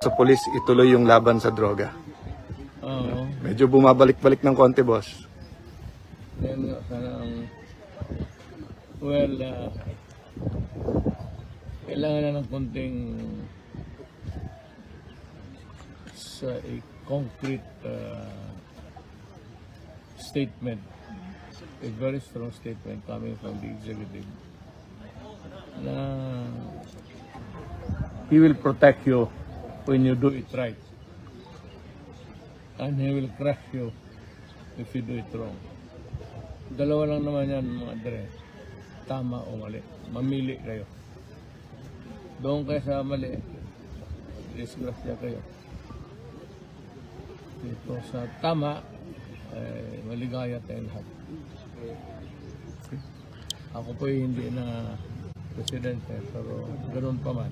sa polis ituloy yung laban sa droga. Oo. Medyo bumabalik-balik ng konti, boss. Sana ang... Well, ah, kailangan na ng konting sa a concrete ah, statement, a very strong statement coming from the executive na he will protect you when you do it right and he will crush you if you do it wrong. Dalawa lang naman yan mga dre. Tama o mali. Mamili kayo. Doon kayo sa mali. Disgrasya kayo. Dito sa tama, eh, maligaya tayong lahat. Ako po hindi na presidente, pero ganoon pa man.